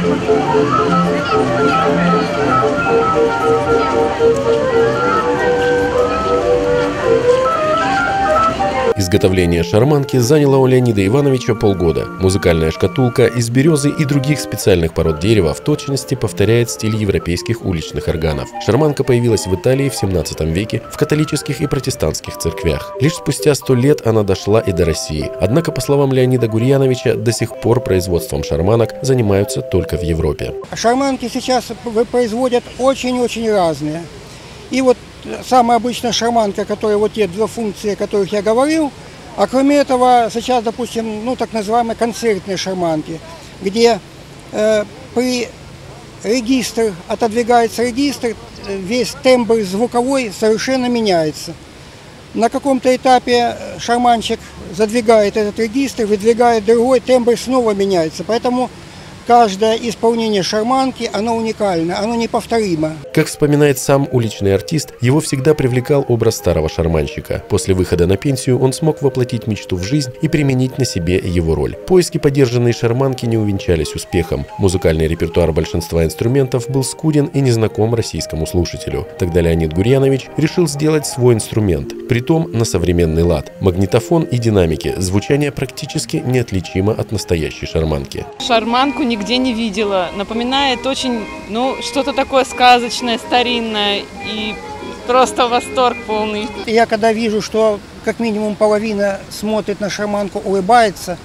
Thank you. Изготовление шарманки заняло у Леонида Ивановича полгода. Музыкальная шкатулка из березы и других специальных пород дерева в точности повторяет стиль европейских уличных органов. Шарманка появилась в Италии в 17 веке в католических и протестантских церквях. Лишь спустя сто лет она дошла и до России. Однако, по словам Леонида Гурьяновича, до сих пор производством шарманок занимаются только в Европе. Шарманки сейчас производят очень-очень разные. И вот самая обычная шарманка, которая вот те две функции, о которых я говорил. А кроме этого, сейчас, допустим, ну так называемые концертные шарманки, где э, при регистр, отодвигается регистр, весь тембр звуковой совершенно меняется. На каком-то этапе шарманщик задвигает этот регистр, выдвигает другой, тембр снова меняется. Поэтому каждое исполнение шарманки, оно уникально, оно неповторимо. Как вспоминает сам уличный артист, его всегда привлекал образ старого шарманщика. После выхода на пенсию он смог воплотить мечту в жизнь и применить на себе его роль. Поиски подержанной шарманки не увенчались успехом. Музыкальный репертуар большинства инструментов был скуден и незнаком российскому слушателю. Тогда Леонид Гурьянович решил сделать свой инструмент, притом на современный лад. Магнитофон и динамики, звучание практически неотличимо от настоящей шарманки. Шарманку не нигде не видела. Напоминает очень, ну, что-то такое сказочное, старинное и просто восторг полный. Я когда вижу, что как минимум половина смотрит на шарманку, улыбается,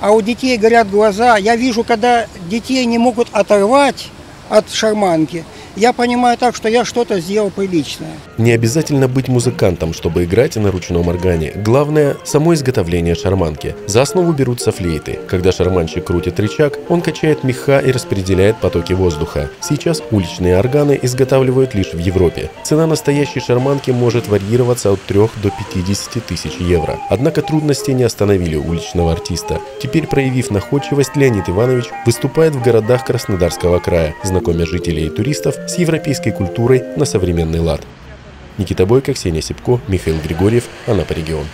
а у детей горят глаза, я вижу, когда детей не могут оторвать от шарманки – я понимаю так, что я что-то сделал приличное. Не обязательно быть музыкантом, чтобы играть на ручном органе. Главное – само изготовление шарманки. За основу берутся флейты. Когда шарманщик крутит рычаг, он качает меха и распределяет потоки воздуха. Сейчас уличные органы изготавливают лишь в Европе. Цена настоящей шарманки может варьироваться от 3 до 50 тысяч евро. Однако трудности не остановили уличного артиста. Теперь, проявив находчивость, Леонид Иванович выступает в городах Краснодарского края, знакомя жителей и туристов с европейской культурой на современный лад. Никита Бойко, Ксения Сипко, Михаил Григорьев, Анапа регион.